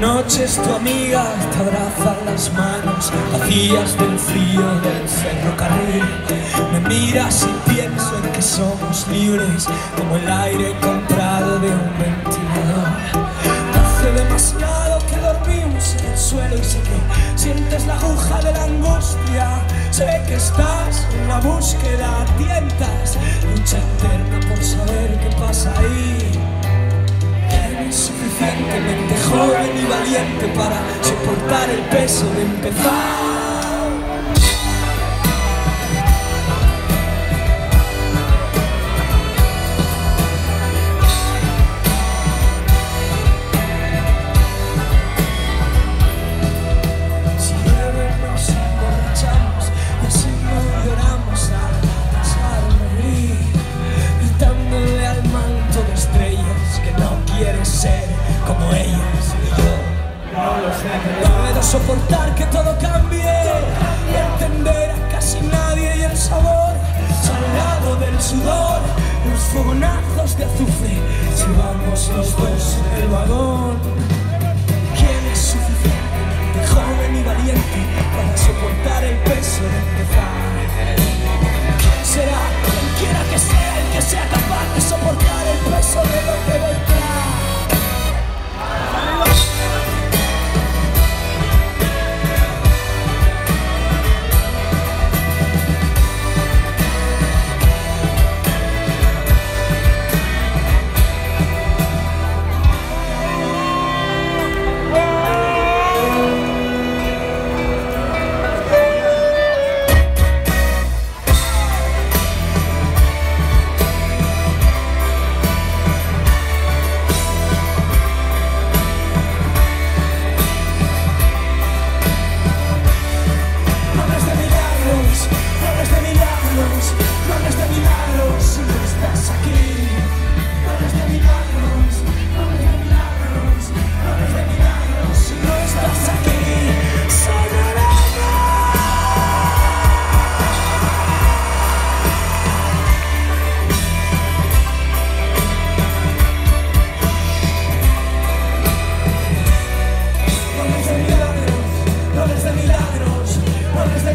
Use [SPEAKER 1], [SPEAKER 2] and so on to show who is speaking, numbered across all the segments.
[SPEAKER 1] noches tu amiga te abraza las manos vacías del frío del ferrocarril. Me miras y pienso en que somos libres como el aire comprado de un ventilador. Hace demasiado que dormimos en el suelo y sé que sientes la aguja de la angustia. Sé que estás en la búsqueda, soportar el peso de empezar. Puedo soportar que todo cambie. Entender a casi nadie y el sabor. Salado del sudor los fogonazos de azufre. Si vamos los dos en el vagón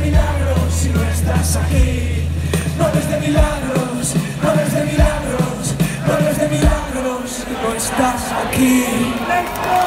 [SPEAKER 1] milagros si no estás aquí. No es de milagros, no es de milagros, no es de milagros si no estás aquí.